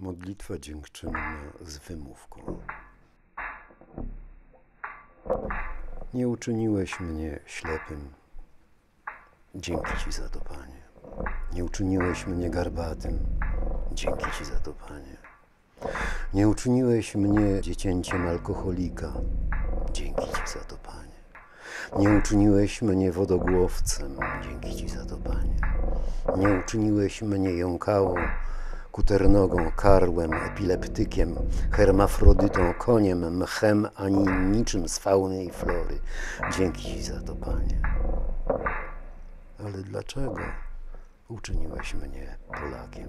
Modlitwa dziękczynna z wymówką. Nie uczyniłeś mnie ślepym. Dzięki Ci za to, Panie. Nie uczyniłeś mnie garbatym. Dzięki Ci za to, Panie. Nie uczyniłeś mnie dziecięciem alkoholika. Dzięki Ci za to, Panie. Nie uczyniłeś mnie wodogłowcem. Dzięki Ci za to, Panie. Nie uczyniłeś mnie jąkałą, kuternogą, karłem, epileptykiem, hermafrodytą, koniem, mchem, ani niczym z fauny i flory. Dzięki Ci za to, Panie. Ale dlaczego uczyniłeś mnie Polakiem?